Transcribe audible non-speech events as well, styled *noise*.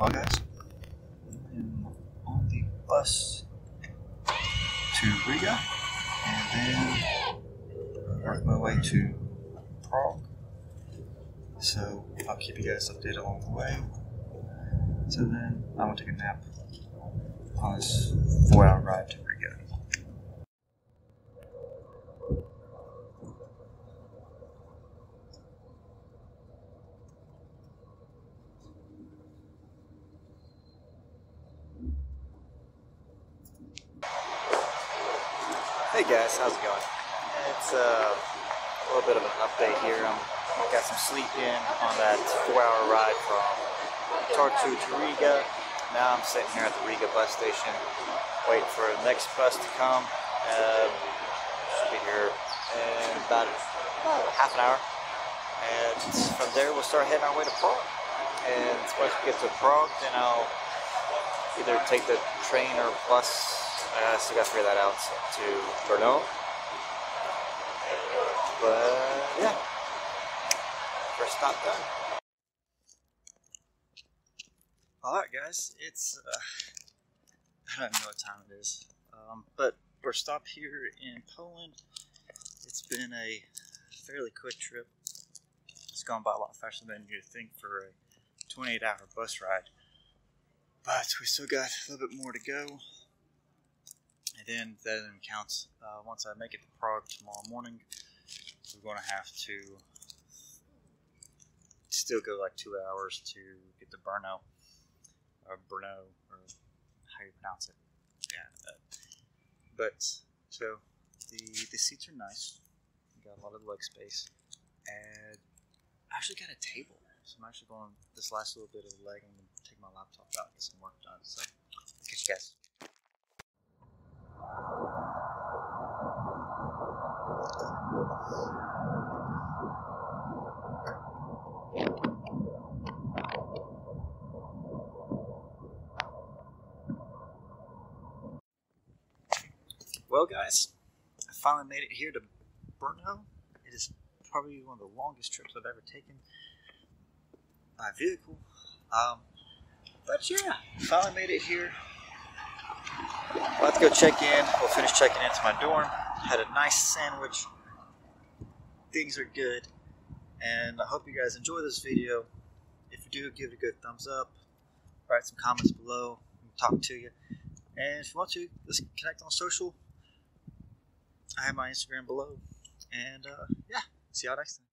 Guys, I'm on the bus to Riga and then work my way to Prague. So I'll keep you guys updated along the way. So then I'm gonna take a nap on this four hour ride to Riga. Hey guys, how's it going? It's uh, a little bit of an update here. I'm got some sleep in on that four-hour ride from Tartu to Riga. Now I'm sitting here at the Riga bus station, waiting for the next bus to come. Uh, should be here in about, about half an hour, and from there we'll start heading our way to Prague. And once we get to Prague, then I'll either take the train or bus I still got to figure that out to Brno. But yeah, first stop done. All right, guys, it's uh, *laughs* I don't know what time it is, um, but we're stopped here in Poland. It's been a fairly quick trip. It's gone by a lot faster than you'd think for a 28-hour bus ride, but we still got a little bit more to go. Then that then counts. Uh, once I make it to Prague tomorrow morning, we're going to have to still go like two hours to get to Brno, or Brno, or how you pronounce it. Yeah. Uh, but so the the seats are nice. Got a lot of leg space, and I actually got a table. So I'm actually going this last little bit of leg. I'm gonna take my laptop out, get some work done. So catch you guys. Well, guys, I finally made it here to Brno. It is probably one of the longest trips I've ever taken by vehicle. Um, but yeah, finally made it here. To go check in. We'll finish checking into my dorm. Had a nice sandwich. Things are good. And I hope you guys enjoy this video. If you do, give it a good thumbs up. Write some comments below. Talk to you. And if you want to, let's connect on social. I have my Instagram below. And uh, yeah, see y'all next time.